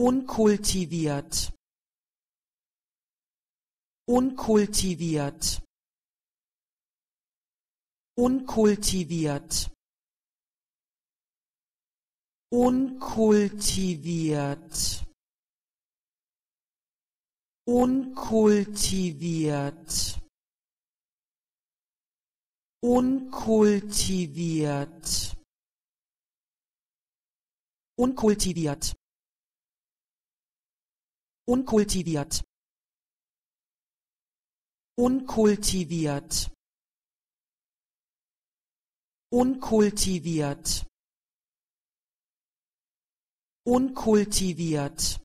unkultiviert. Unkultiviert. Unkultiviert. Unkultiviert. Unkultiviert. Unkultiviert. Unkultiviert unkultiviert. Unkultiviert. Unkultiviert. Unkultiviert